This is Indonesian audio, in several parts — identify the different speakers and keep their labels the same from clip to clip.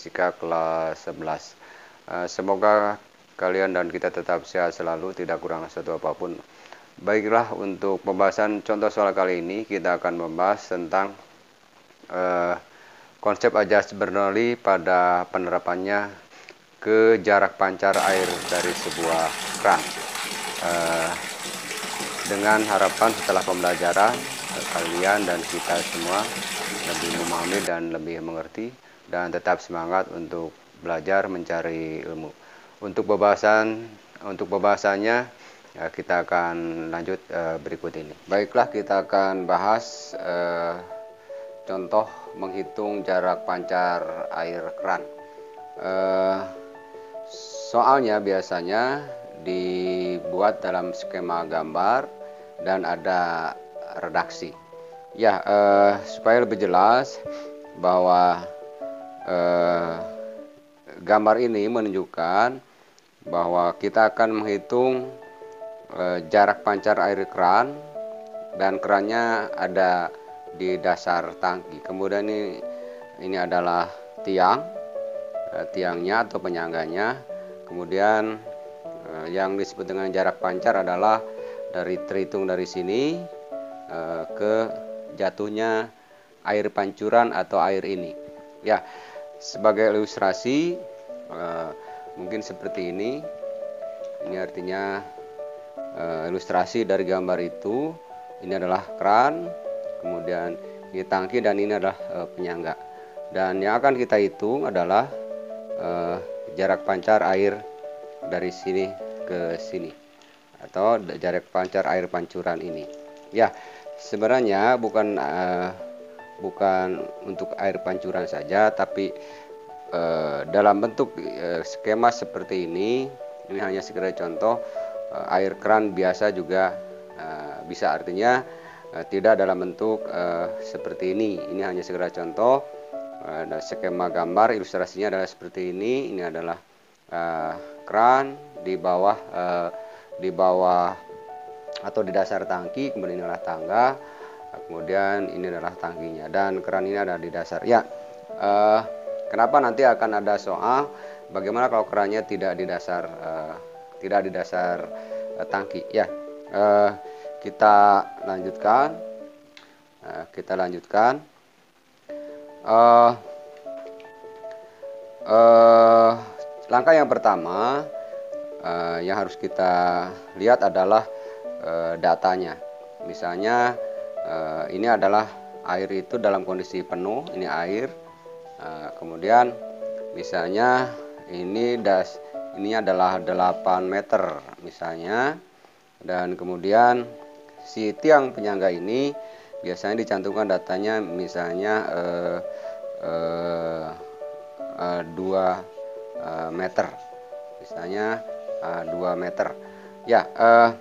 Speaker 1: Fisika kelas 11. Uh, semoga kalian dan kita tetap sehat selalu, tidak kurang satu apa pun. Baiklah, untuk pembahasan contoh soal kali ini kita akan membahas tentang uh, konsep ajas Bernoulli pada penerapannya ke jarak pancar air dari sebuah keran. Uh, dengan harapan setelah pembelajaran kalian dan kita semua lebih memahami dan lebih mengerti dan tetap semangat untuk belajar mencari ilmu. Untuk pembahasan untuk pembahasannya ya, kita akan lanjut uh, berikut ini. Baiklah kita akan bahas uh, contoh menghitung jarak pancar air keran. Uh, soalnya biasanya dibuat dalam skema gambar dan ada redaksi. Ya, eh, supaya lebih jelas bahwa eh, gambar ini menunjukkan bahwa kita akan menghitung eh, jarak pancar air keran dan kerannya ada di dasar tangki. Kemudian ini ini adalah tiang, eh, tiangnya atau penyangganya. Kemudian eh, yang disebut dengan jarak pancar adalah dari terhitung dari sini uh, ke jatuhnya air pancuran atau air ini. Ya, sebagai ilustrasi uh, mungkin seperti ini. Ini artinya uh, ilustrasi dari gambar itu. Ini adalah keran, kemudian ini tangki dan ini adalah uh, penyangga. Dan yang akan kita hitung adalah uh, jarak pancar air dari sini ke sini atau jarak pancar air pancuran ini. Ya, sebenarnya bukan uh, bukan untuk air pancuran saja, tapi uh, dalam bentuk uh, skema seperti ini, ini hanya sekedar contoh uh, air keran biasa juga uh, bisa artinya uh, tidak dalam bentuk uh, seperti ini. Ini hanya sekedar contoh. Uh, skema gambar ilustrasinya adalah seperti ini. Ini adalah uh, keran di bawah uh, di bawah atau di dasar tangki kemudian ini adalah kemudian ini adalah tangkinya. Dan keran ini ada di dasar. Ya eh, kenapa nanti akan ada soal bagaimana kalau kerannya tidak di dasar eh, tidak di dasar eh, tangki? Ya eh, kita lanjutkan. Eh, kita lanjutkan. Eh, eh, langkah yang pertama uh, yang harus kita lihat adalah uh, datanya. Misalnya uh, ini adalah air itu dalam kondisi penuh, ini air. Uh, kemudian misalnya ini das ini adalah 8 meter misalnya dan kemudian si tiang penyangga ini biasanya dicantumkan datanya misalnya uh, uh, uh, 2 uh, meter misalnya uh, eh, 2 meter. Ya, uh,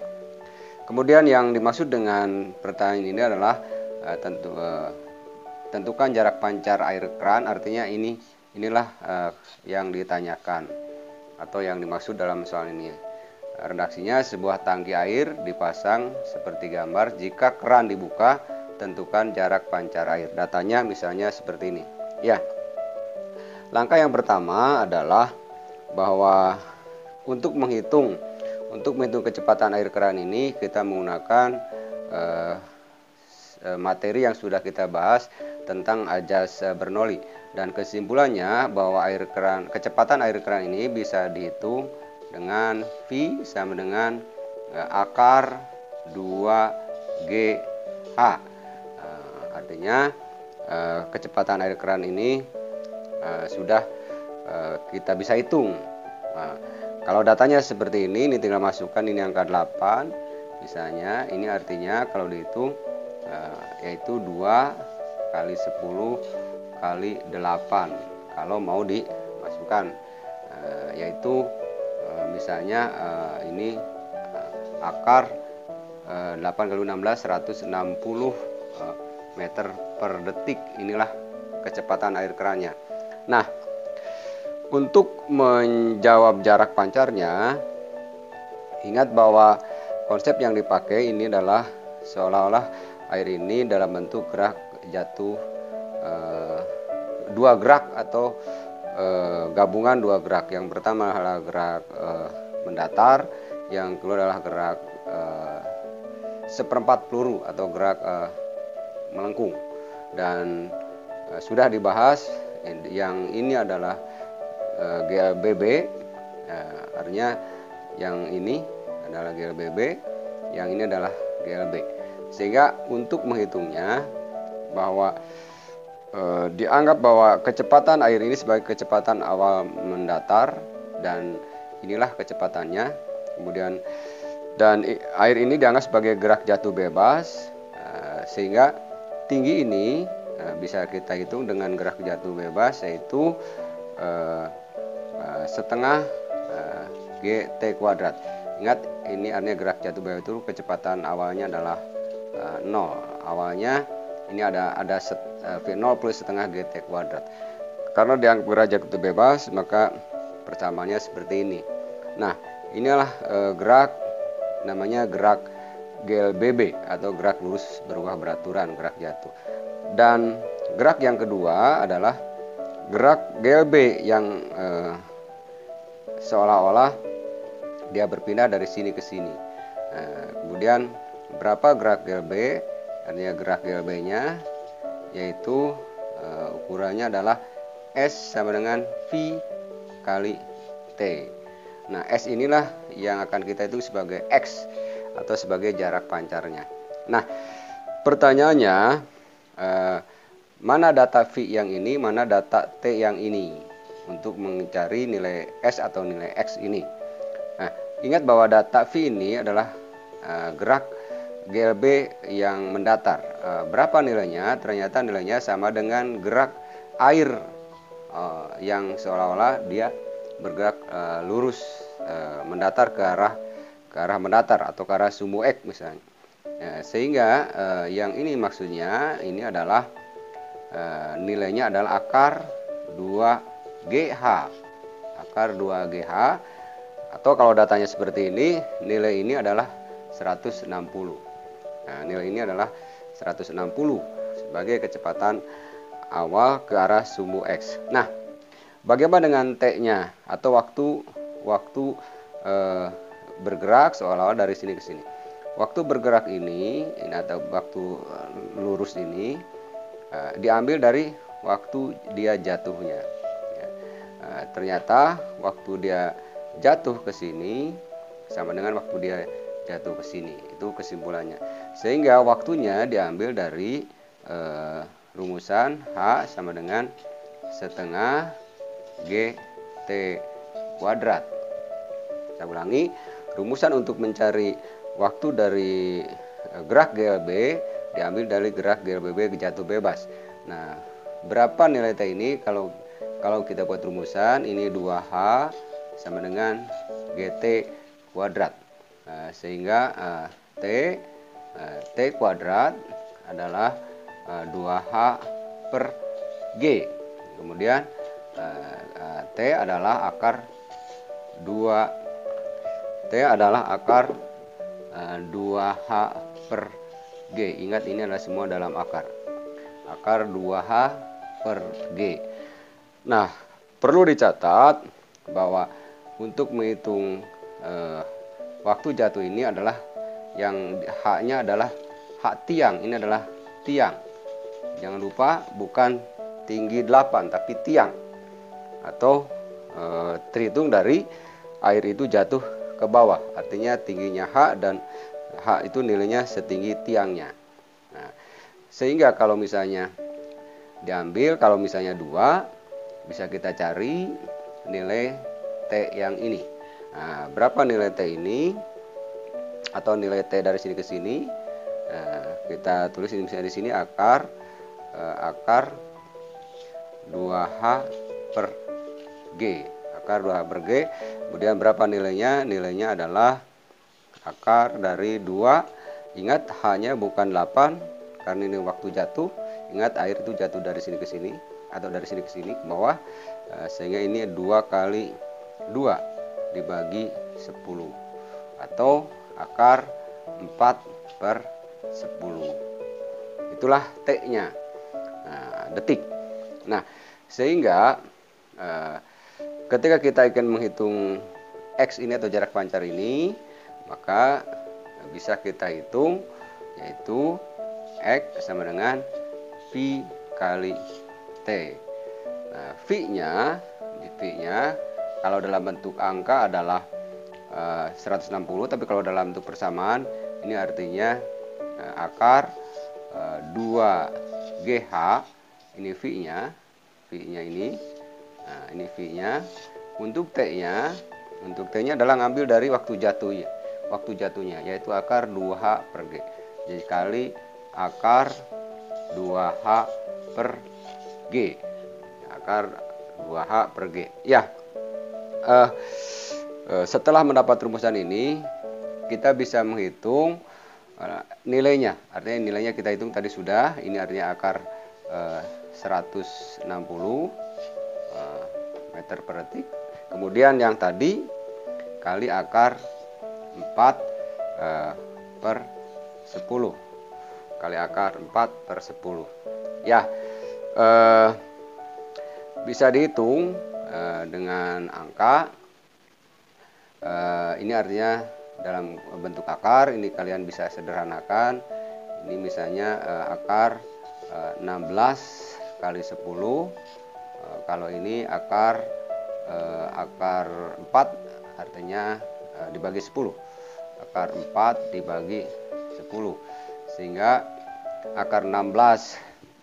Speaker 1: kemudian yang dimaksud dengan pertanyaan ini adalah uh, tentu uh, tentukan jarak pancar air keran artinya ini inilah uh, yang ditanyakan atau yang dimaksud dalam soal ini. Redaksinya sebuah tangki air dipasang seperti gambar jika keran dibuka tentukan jarak pancar air. Datanya misalnya seperti ini. Ya. Langkah yang pertama adalah bahwa untuk menghitung untuk menghitung kecepatan air keran ini kita menggunakan uh, materi yang sudah kita bahas tentang ajas Bernoulli dan kesimpulannya bahwa air keran kecepatan air keran ini bisa dihitung dengan V sama dengan akar 2GH uh, artinya kecepatan air keran ini sudah kita bisa hitung. Uh, kalau datanya seperti ini, ini tinggal masukkan ini angka 8 misalnya. Ini artinya kalau dihitung uh, yaitu 2 kali 10 kali 8 kalau mau dimasukkan uh, yaitu uh, misalnya ini akar uh, 8 kali 16 160 uh, meter per detik inilah kecepatan air kerannya. Nah, untuk menjawab jarak pancarnya, ingat bahwa konsep yang dipakai ini adalah seolah-olah air ini dalam bentuk gerak jatuh eh, dua gerak atau eh, gabungan dua gerak. Yang pertama adalah gerak eh, mendatar, yang kedua adalah gerak eh, seperempat peluru atau gerak eh, melengkung. Dan eh, sudah dibahas yang ini adalah eh, GLBB, eh, artinya yang ini adalah GLBB, yang ini adalah GLB. Sehingga untuk menghitungnya bahwa e, dianggap bahwa kecepatan air ini sebagai kecepatan awal mendatar dan inilah kecepatannya. Kemudian dan air ini dianggap sebagai gerak jatuh bebas e, sehingga tinggi ini e, bisa kita hitung dengan gerak jatuh bebas yaitu e, e, setengah e, gt kuadrat. Ingat ini artinya gerak jatuh bebas itu kecepatan awalnya adalah e, 0. Awalnya ini ada ada set, uh, V0 plus setengah GT kuadrat. Karena dianggap gerak jatuh bebas, maka persamaannya seperti ini. Nah, inilah uh, gerak namanya gerak GLBB atau gerak lurus berubah beraturan, gerak jatuh. Dan gerak yang kedua adalah gerak GLB yang uh, seolah-olah dia berpindah dari sini ke sini. Uh, kemudian berapa gerak GLB artinya gerak GLB-nya yaitu uh, ukurannya adalah S sama dengan V kali T. Nah, S inilah yang akan kita itu sebagai X atau sebagai jarak pancarnya. Nah, pertanyaannya uh, mana data V yang ini, mana data T yang ini untuk mencari nilai S atau nilai X ini. Nah, ingat bahwa data V ini adalah uh, gerak GLB yang mendatar. Uh, berapa nilainya? Ternyata nilainya sama dengan gerak air uh, yang seolah-olah dia bergerak uh, lurus uh, mendatar ke arah ke arah mendatar atau ke arah sumu X misalnya. Ya, sehingga uh, yang ini maksudnya ini adalah uh, nilainya adalah akar 2GH. Akar 2GH atau kalau datanya seperti ini, nilai ini adalah 160. Nah, nilai ini adalah 160 sebagai kecepatan awal ke arah sumbu X. Nah, bagaimana dengan T-nya atau waktu waktu e, bergerak seolah-olah dari sini ke sini. Waktu bergerak ini, ini atau waktu eh, lurus ini e, diambil dari waktu dia jatuhnya. Ternyata waktu dia jatuh ke sini sama dengan waktu dia jatuh ke sini. Itu kesimpulannya. Sehingga waktunya diambil dari e, rumusan H sama dengan setengah GT kuadrat. Saya ulangi, rumusan untuk mencari waktu dari eh, gerak GLB diambil dari gerak GLBB jatuh bebas. Nah, berapa nilai T ini kalau kalau kita buat rumusan ini 2H sama dengan GT kuadrat. Eh, sehingga uh, T uh, T kuadrat adalah uh, 2H per G. Kemudian T adalah akar 2 T adalah akar uh, 2H per G. Ingat ini adalah semua dalam akar. Akar 2H per G nah perlu dicatat bahwa untuk menghitung uh, waktu jatuh ini adalah yang haknya adalah hak tiang. Ini adalah tiang. Jangan lupa bukan tinggi 8 tapi tiang. Atau e, terhitung dari air itu jatuh ke bawah. Artinya tingginya hak dan hak itu nilainya setinggi tiangnya. Nah, sehingga kalau misalnya diambil kalau misalnya dua bisa kita cari nilai T yang ini Nah, berapa nilai T ini? Atau nilai T dari sini ke sini? Nah, kita tulis misalnya di sini akar eh, akar 2H per G. Akar 2H per G. Kemudian berapa nilainya? Nilainya adalah akar dari 2. Ingat hanya bukan 8 karena ini waktu jatuh. Ingat air itu jatuh dari sini ke sini atau dari sini ke sini ke bawah. Eh, sehingga ini 2 kali 2 dibagi 10 atau akar 4 per 10 itulah T nya nah, detik. Nah sehingga uh, ketika kita ingin menghitung X ini atau jarak pancar ini, maka bisa kita hitung yaitu X sama dengan V kali Nah, V-nya, V-nya kalau dalam bentuk angka adalah uh, eh, 160, tapi kalau dalam bentuk persamaan ini artinya uh, akar uh, 2 GH ini V-nya, V-nya ini. Nah, ini V-nya. Untuk T-nya untuk T-nya adalah ngambil dari waktu jatuhnya, waktu jatuhnya yaitu akar 2H per G. Jadi kali akar 2H per G. Akar 2H per G. Ya. Uh, uh, setelah mendapat rumusan ini, kita bisa menghitung uh, nilainya. Artinya nilainya kita hitung tadi sudah. Ini artinya akar uh, 160 uh, meter per detik Kemudian yang tadi kali akar 4 eh, per 10 kali akar 4 per 10 ya eh, bisa dihitung eh, dengan angka. Eh, ini artinya dalam bentuk akar ini kalian bisa sederhanakan. Ini misalnya eh, akar eh, 16 kali 10 eh, kalau ini akar eh, akar 4 artinya eh, dibagi 10 akar 4 dibagi 10 sehingga akar 16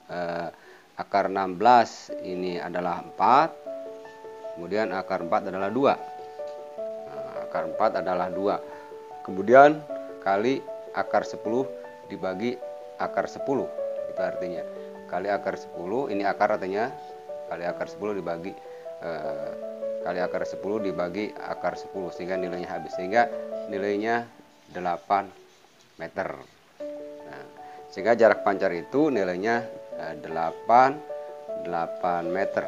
Speaker 1: eh, akar 16 ini adalah 4 kemudian akar 4 adalah 2 nah, akar 4 adalah 2 kemudian kali akar 10 dibagi akar 10 itu artinya. Kali akar 10 ini akar artinya kali akar 10 dibagi eh, kali akar 10 dibagi akar 10 sehingga nilainya habis. Sehingga nilainya 8 meter. Nah, sehingga jarak pancar itu nilainya 8 eh, 8 meter.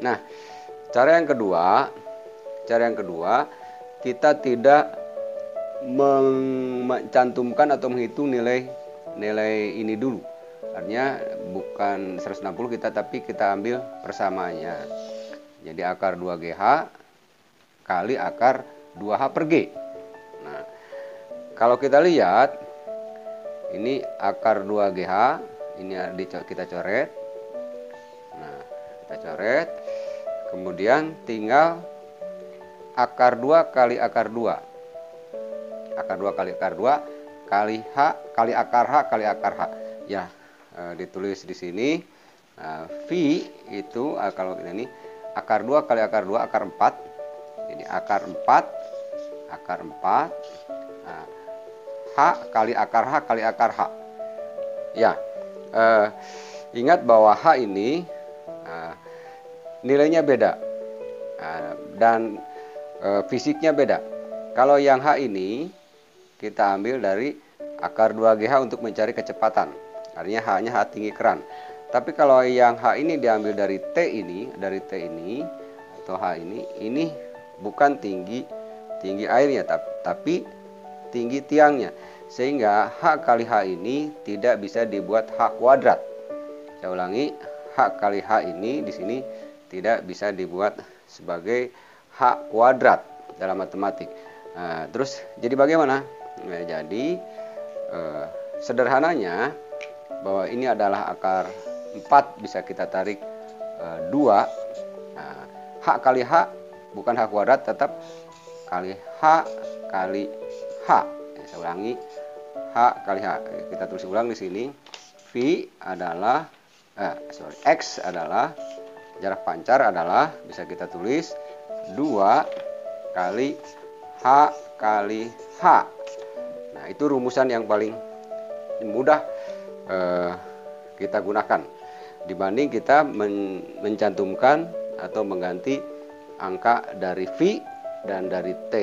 Speaker 1: Nah cara yang kedua cara yang kedua kita tidak mencantumkan atau menghitung nilai nilai ini dulu. Artinya bukan 160 kita tapi kita ambil persamaannya jadi akar 2GH kali akar 2H per G. Nah, kalau kita lihat ini akar 2GH ini kita coret. Nah, kita coret. Kemudian tinggal akar 2 kali akar 2. Akar 2 kali akar 2 kali H kali akar H kali akar H. Ya, e, ditulis di sini. Nah, v itu ah, kalau ini akar 2 kali akar 2 akar 4 jadi akar 4 akar 4 nah, H kali akar H kali akar H ya eh, ingat bahwa H ini eh, nilainya beda. Eh, dan eh, fisiknya beda. Kalau yang H ini kita ambil dari akar 2GH untuk mencari kecepatan. Artinya H nya H tinggi keran. Tapi kalau yang H ini diambil dari T ini, dari T ini atau H ini, ini bukan tinggi tinggi airnya, tapi tinggi tiangnya. Sehingga H kali H ini tidak bisa dibuat H kuadrat. Saya ulangi, H kali H ini di sini tidak bisa dibuat sebagai H kuadrat dalam matematik. Nah, terus jadi bagaimana? Nah, jadi eh, sederhananya bahwa ini adalah akar 4 bisa kita tarik e, 2 nah, H kali H bukan H kuadrat tetap kali H kali H saya ulangi H kali H kita tulis ulang di sini V adalah eh, sorry X adalah jarak pancar adalah bisa kita tulis 2 kali H kali H nah itu rumusan yang paling mudah eh, kita gunakan dibanding kita men mencantumkan atau mengganti angka dari V dan dari T.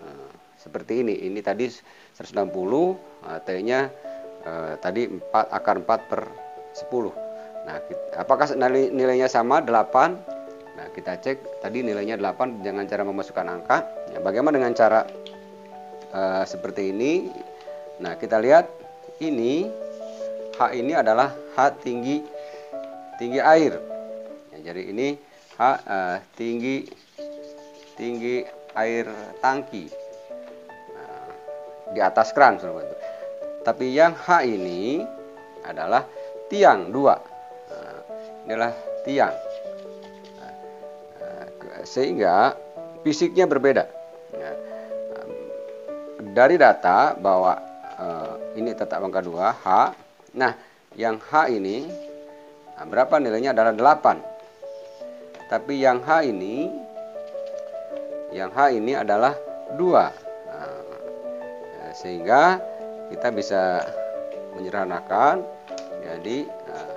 Speaker 1: Nah, seperti ini. Ini tadi 160, nah, T-nya eh, tadi 4 akar 4 per 10. Nah, kita, apakah nilai, nilainya sama 8? Nah, kita cek tadi nilainya 8 dengan cara memasukkan angka. Ya, bagaimana dengan cara eh, seperti ini? Nah, kita lihat ini H ini adalah H tinggi tinggi air. Ya, jadi ini H H uh, tinggi tinggi air tangki nah, di atas kran itu. Tapi yang H ini adalah tiang dua. Nah, inilah tiang. Nah, sehingga fisiknya berbeda. Nah, dari data bahwa ini tetap angka 2 H. Nah, yang H ini berapa nilainya adalah 8. Tapi yang H ini yang H ini adalah 2. Nah, sehingga kita bisa menyederhanakan jadi nah,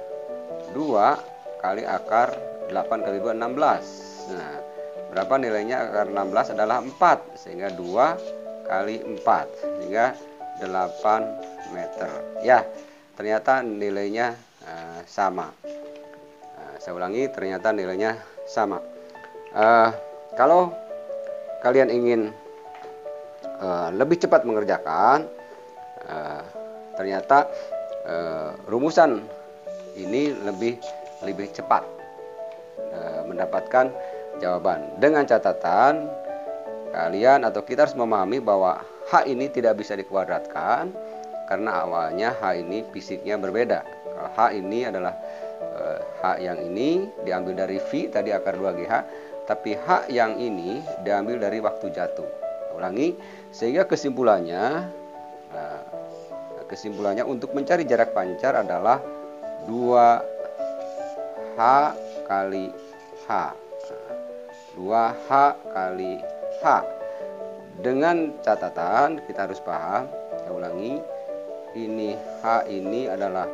Speaker 1: 2 kali akar 8 kali 2 16. Nah, berapa nilainya akar 16 adalah 4 sehingga 2 kali 4 sehingga 8 meter. Ya ternyata nilainya uh, sama. Uh, saya ulangi ternyata nilainya sama. Uh, kalau kalian ingin uh, lebih cepat mengerjakan uh, ternyata uh, rumusan ini lebih lebih cepat uh, mendapatkan jawaban. Dengan catatan kalian atau kita harus memahami bahwa H ini tidak bisa dikuadratkan karena awalnya H ini fisiknya berbeda. Kalau H ini adalah eh, H yang ini diambil dari V tadi akar 2GH, tapi H yang ini diambil dari waktu jatuh. Ulangi, sehingga kesimpulannya eh, kesimpulannya untuk mencari jarak pancar adalah 2H kali H. 2H kali H. Dengan catatan kita harus paham, saya ulangi, ini H ini adalah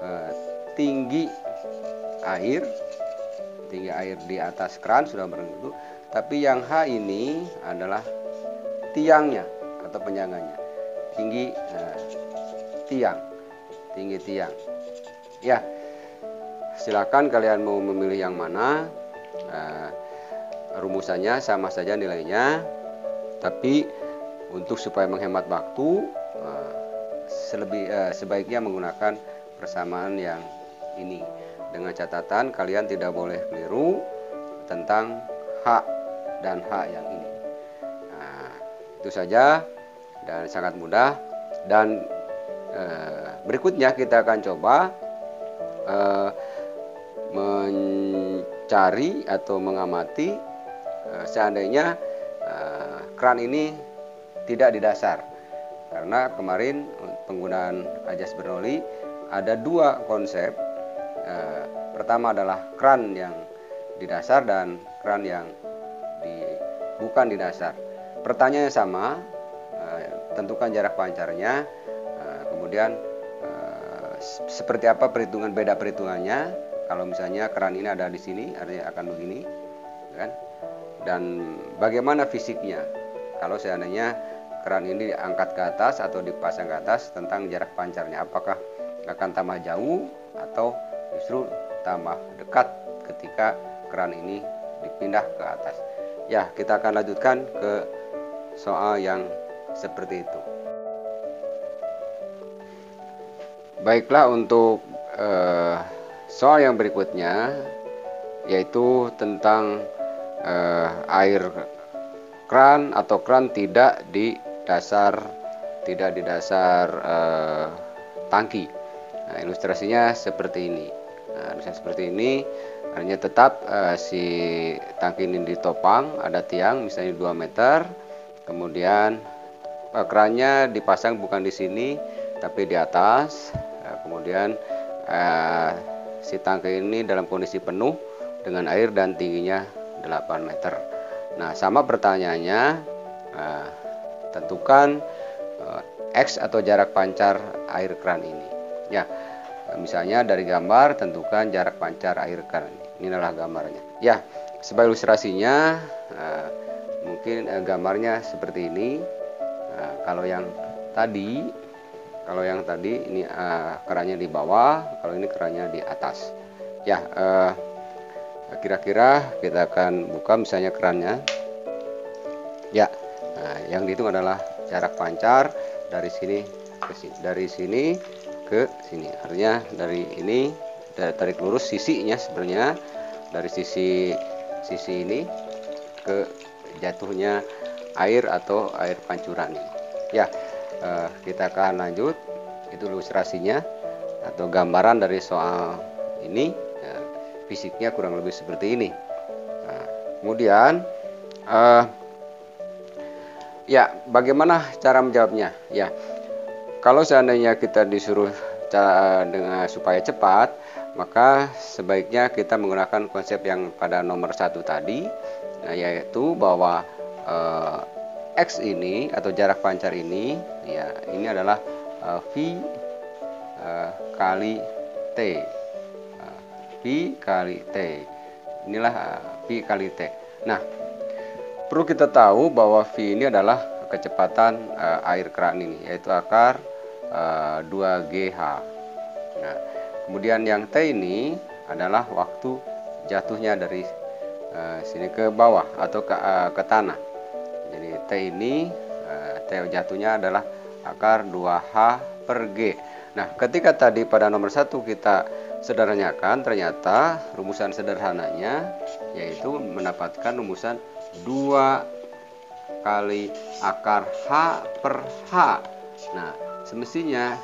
Speaker 1: eh, tinggi air, tinggi air di atas keran sudah berhentu, tapi yang H ini adalah tiangnya atau penyanganya, tinggi eh, tiang, tinggi tiang. Ya, silakan kalian mau memilih yang mana. Eh, rumusannya sama saja nilainya tapi untuk supaya menghemat waktu eh, selebih eh, sebaiknya menggunakan persamaan yang ini dengan catatan kalian tidak boleh keliru tentang H dan H yang ini nah, itu saja dan sangat mudah. Dan eh, berikutnya kita akan coba eh, mencari atau mengamati Eh, seandainya uh, kran ini tidak di dasar karena kemarin penggunaan ajas Bernoulli ada dua konsep. Uh, pertama adalah kran yang di dasar dan kran yang di bukan di dasar pertanyaannya sama tentukan jarak pancarnya uh, kemudian uh, seperti apa perhitungan beda perhitungannya. Kalau misalnya keran ini ada di sini artinya akan begini kan? Dan bagaimana fisiknya? Kalau seandainya keran ini diangkat ke atas atau dipasang ke atas tentang jarak pancarnya apakah akan tambah jauh atau justru tambah dekat ketika keran ini dipindah ke atas? Ya kita akan lanjutkan ke soal yang seperti itu baiklah untuk uh, soal yang berikutnya yaitu tentang eh, air kran atau kran tidak di dasar tidak di dasar eh, tangki. Nah, ilustrasinya seperti ini. Nah, seperti ini, artinya tetap eh, si tangki ini ditopang, ada tiang misalnya 2 meter, kemudian eh, krannya dipasang bukan di sini, tapi di atas. Nah, kemudian eh, si tangki ini dalam kondisi penuh dengan air dan tingginya 8 meter. Nah, sama pertanyaannya, uh, tentukan uh, X atau jarak pancar air kran ini. Ya, misalnya dari gambar tentukan jarak pancar air kran ini. Adalah gambarnya. Ya, sebagai ilustrasinya, uh, mungkin uh, gambarnya seperti ini. Uh, kalau yang tadi, kalau yang tadi ini uh, kerannya di bawah, kalau ini kerannya di atas. Ya. Uh, kira-kira kita akan buka misalnya kerannya ya nah, yang dihitung adalah jarak pancar dari sini ke sini dari sini ke sini artinya dari ini dari tarik lurus sisinya sebenarnya dari sisi sisi ini ke jatuhnya air atau air pancuran. Ya, eh, kita akan lanjut. Itu ilustrasinya atau gambaran dari soal ini. Ya, fisiknya kurang lebih seperti ini. Nah, kemudian, eh, ya, bagaimana cara menjawabnya? Ya, kalau seandainya kita disuruh cara dengan supaya cepat, maka sebaiknya kita menggunakan konsep yang pada nomor satu tadi, yaitu bahwa uh, x ini atau jarak pancar ini ya ini adalah uh, v uh, kali t. Uh, v kali t. Inilah uh, v kali t. Nah perlu kita tahu bahwa v ini adalah kecepatan uh, air keran ini yaitu akar uh, 2GH nah kemudian yang t ini adalah waktu jatuhnya dari uh, sini ke bawah atau ke, uh, ke tanah T ini eh, T jatuhnya adalah akar 2H per G. Nah, ketika tadi pada nomor satu kita sederhanakan, ternyata rumusan sederhananya yaitu mendapatkan rumusan 2 kali akar H per H. Nah, semestinya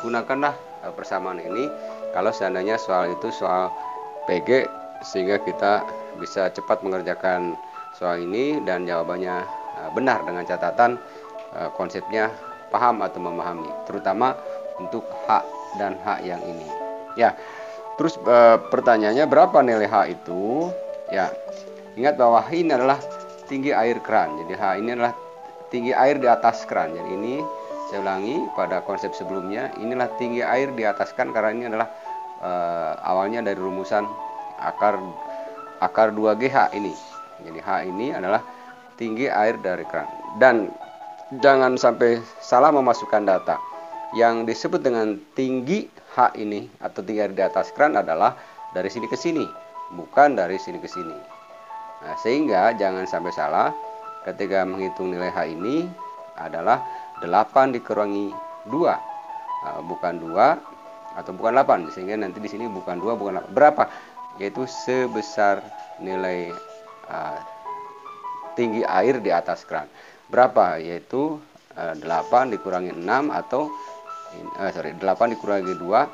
Speaker 1: gunakanlah eh, persamaan ini kalau seandainya soal itu soal PG sehingga kita bisa cepat mengerjakan soal ini dan jawabannya benar dengan catatan uh, konsepnya paham atau memahami, terutama untuk hak dan hak yang ini. Ya, terus uh, pertanyaannya berapa nilai hak itu? Ya, ingat bahwa H ini adalah tinggi air keran. Jadi H ini adalah tinggi air di atas keran. Jadi ini saya ulangi pada konsep sebelumnya, inilah tinggi air di atas keran karena ini adalah uh, awalnya dari rumusan akar akar 2GH ini. Jadi H ini adalah tinggi air dari keran. Dan jangan sampai salah memasukkan data. Yang disebut dengan tinggi H ini atau tinggi air di atas keran adalah dari sini ke sini, bukan dari sini ke sini. Nah, sehingga jangan sampai salah ketika menghitung nilai H ini adalah 8 dikurangi 2. Nah, bukan 2 atau bukan 8 sehingga nanti di sini bukan 2 bukan 8. Berapa? Yaitu sebesar nilai uh, tinggi air di atas keran. Berapa? Yaitu uh, 8 dikurangi 6 atau uh, sorry 8 dikurangi 2 uh,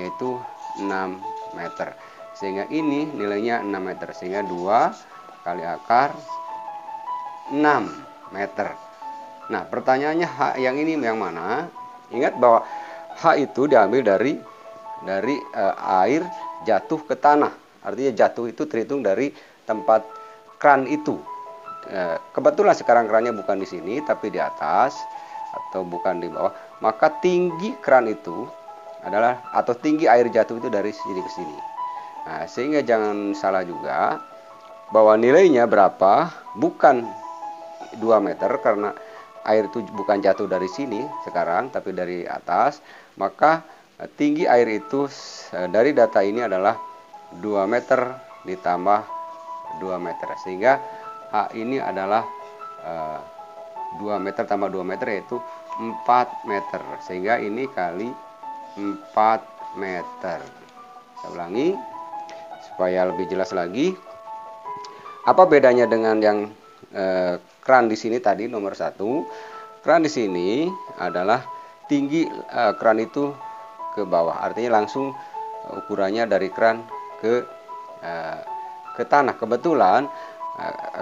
Speaker 1: yaitu 6 meter. Sehingga ini nilainya 6 meter. Sehingga 2 kali akar 6 meter. Nah, pertanyaannya H yang ini yang mana? Ingat bahwa H itu diambil dari dari uh, air jatuh ke tanah. Artinya jatuh itu terhitung dari tempat kran itu. Eh, kebetulan sekarang krannya bukan di sini tapi di atas atau bukan di bawah, maka tinggi kran itu adalah atau tinggi air jatuh itu dari sini ke sini. Nah, sehingga jangan salah juga bahwa nilainya berapa bukan 2 meter karena air itu bukan jatuh dari sini sekarang tapi dari atas, maka eh, tinggi air itu eh, dari data ini adalah 2 meter ditambah 2 meter. Sehingga H ini adalah uh, eh, 2 meter tambah 2 meter yaitu 4 meter. Sehingga ini kali 4 meter. Saya ulangi supaya lebih jelas lagi. Apa bedanya dengan yang uh, kran di sini tadi nomor satu? Kran di sini adalah tinggi uh, kran itu ke bawah. Artinya langsung ukurannya dari kran ke uh, ke tanah. Kebetulan eh,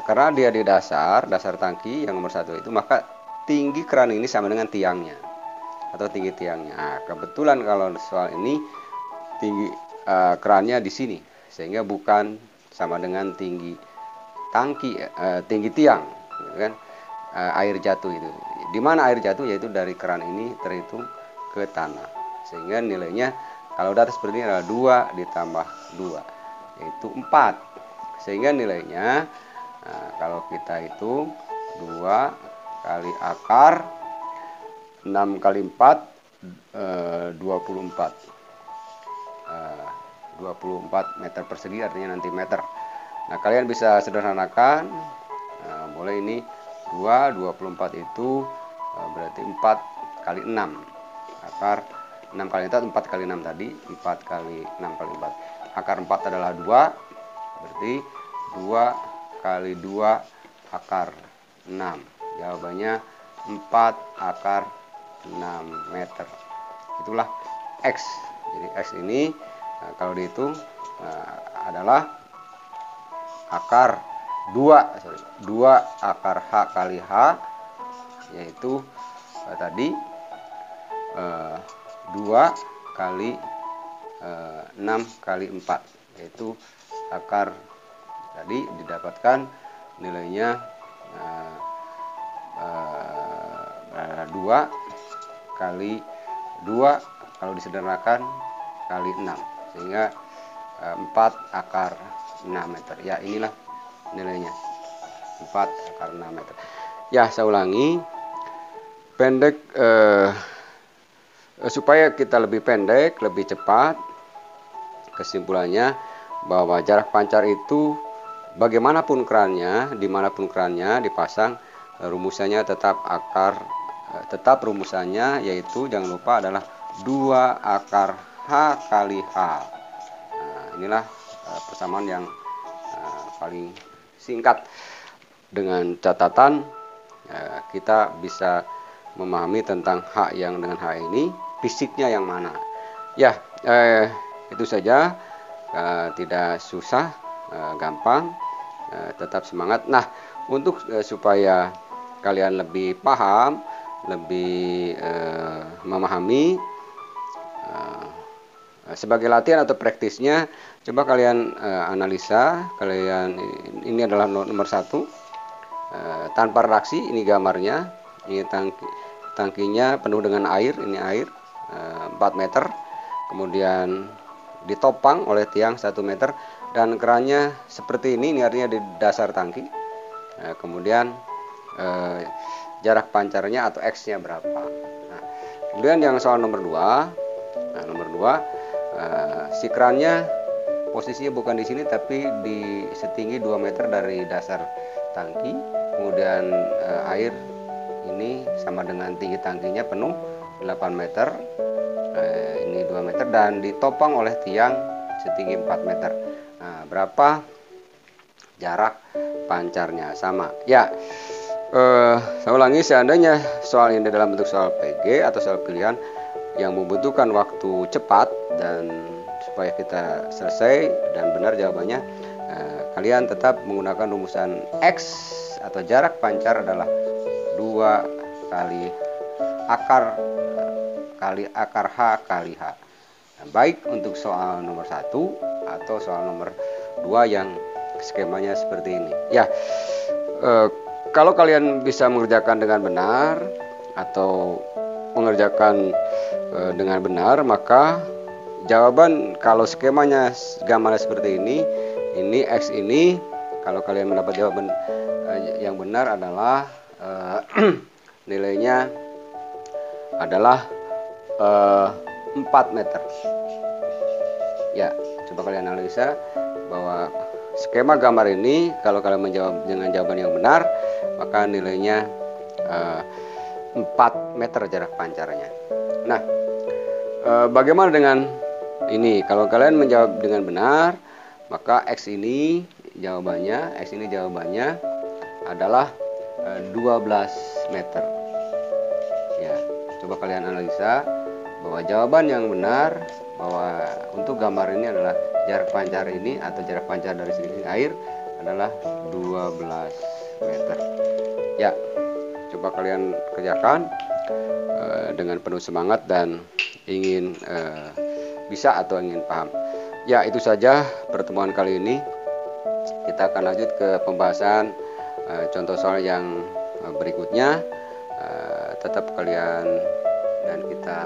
Speaker 1: karena dia di dasar, dasar tangki yang nomor satu itu, maka tinggi keran ini sama dengan tiangnya atau tinggi tiangnya. Nah, kebetulan kalau soal ini tinggi uh, kerannya di sini, sehingga bukan sama dengan tinggi tangki, uh, tinggi tiang, gitu kan? Uh, air jatuh itu. Di mana air jatuh yaitu dari keran ini terhitung ke tanah, sehingga nilainya kalau data seperti ini adalah 2 ditambah 2 yaitu 4 sehingga nilainya nah, kalau kita hitung 2 kali akar 6 kali 4 eh, 24 eh, 24 meter persegi artinya nanti meter. Nah kalian bisa sederhanakan nah, boleh ini 2 24 itu eh, berarti 4 kali 6 akar. 6 kali 4 4 kali 6 tadi 4 kali 6 kali 4 akar 4 adalah 2 berarti 2 kali 2 akar 6 jawabannya 4 akar 6 meter. Itulah X. Jadi X ini nah, kalau dihitung nah, adalah akar 2 sorry, 2 akar H kali H yaitu eh, tadi eh, 2 kali eh, 6 kali 4 yaitu akar tadi didapatkan nilainya eh, eh, 2 kali 2 kalau disederhanakan kali 6 sehingga eh, 4 akar 6 meter. Ya inilah nilainya. 4 akar 6 meter. Ya saya ulangi. Pendek eh, supaya kita lebih pendek lebih cepat kesimpulannya bahwa jarak pancar itu bagaimanapun kerannya di mana pun kerannya dipasang rumusannya tetap akar eh, tetap rumusannya yaitu jangan lupa adalah 2 akar H kali H. Nah, inilah eh, persamaan yang uh, paling singkat. Dengan catatan kita bisa memahami tentang H yang dengan H ini fisiknya yang mana. Ya eh, itu saja uh, tidak susah uh, gampang uh, tetap semangat. Nah untuk supaya kalian lebih paham lebih memahami sebagai latihan atau praktisnya coba kalian analisa. Kalian ini adalah nomor satu. Tanpa reaksi ini gambarnya. Ini tangki tangkinya penuh dengan air ini air uh, 4 meter. Kemudian ditopang oleh tiang 1 meter dan kerannya seperti ini ini artinya di dasar tangki. Uh, kemudian uh, jarak pancarnya atau X nya berapa? Nah, kemudian yang soal nomor 2 nah, nomor 2 uh, si kerannya posisinya bukan di sini tapi di setinggi 2 meter dari dasar tangki. Kemudian uh, air ini sama dengan tinggi tangkinya penuh 8 meter dan ditopang oleh tiang setinggi 4 meter. Nah, berapa jarak pancarnya? Sama. Ya uh, saya ulangi seandainya soal ini dalam bentuk soal PG atau soal pilihan yang membutuhkan waktu cepat dan supaya kita selesai dan benar jawabannya eh, kalian tetap menggunakan rumusan X atau jarak pancar adalah dua kali akar kali akar H kali H baik untuk soal nomor satu atau soal nomor dua yang skemanya seperti ini. Ya eh, kalau kalian bisa mengerjakan dengan benar atau mengerjakan e, dengan benar maka jawaban kalau skemanya gambarnya seperti ini ini X ini kalau kalian mendapat jawaban e, yang benar adalah e, nilainya adalah e, 4 meter ya coba kalian analisa bahwa skema gambar ini kalau kalian menjawab dengan jawaban yang benar maka nilainya uh, 4 meter jarak pancarnya. Nah, e, bagaimana dengan ini? Kalau kalian menjawab dengan benar, maka X ini jawabannya, X ini jawabannya adalah e, 12 meter. Ya, coba kalian analisa bahwa jawaban yang benar bahwa untuk gambar ini adalah jarak pancar ini atau jarak pancar dari sini air adalah 12 meter. Ya, coba kalian kerjakan uh, dengan penuh semangat dan ingin uh, bisa atau ingin paham. Ya, itu saja pertemuan kali ini. Kita akan lanjut ke pembahasan uh, contoh soal yang berikutnya. Tetap kalian dan kita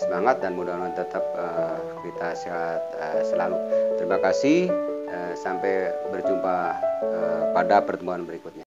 Speaker 1: semangat dan mudah-mudahan tetap uh, kita sehat uh, selalu. Terima kasih. Uh, sampai berjumpa uh, pada pertemuan berikutnya.